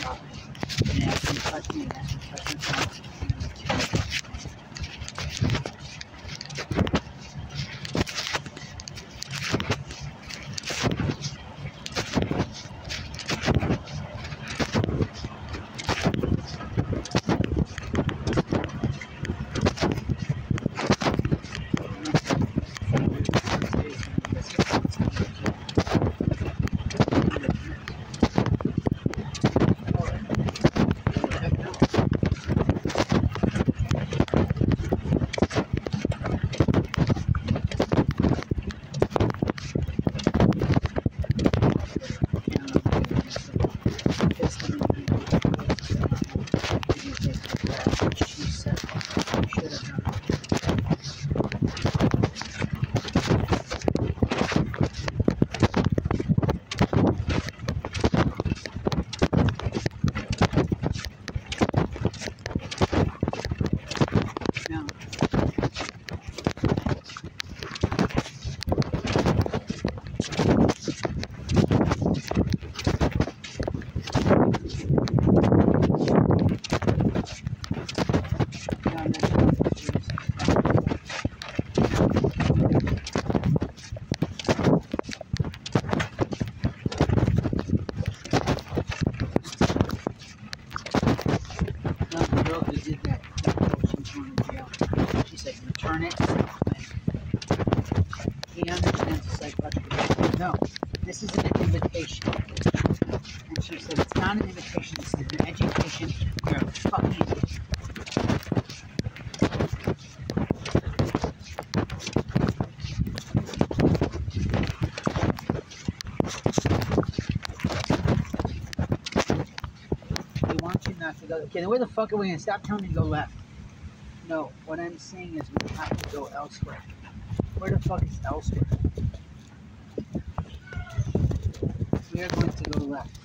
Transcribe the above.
touch yourself, No, this is an invitation. And she said, it's not an invitation, this is an education. You're a fucking idiot. Want you not to go. Okay, then where the fuck are we going to Stop telling me to go left. No, what I'm saying is we have to go elsewhere. Where the fuck is elsewhere? Are going to go left.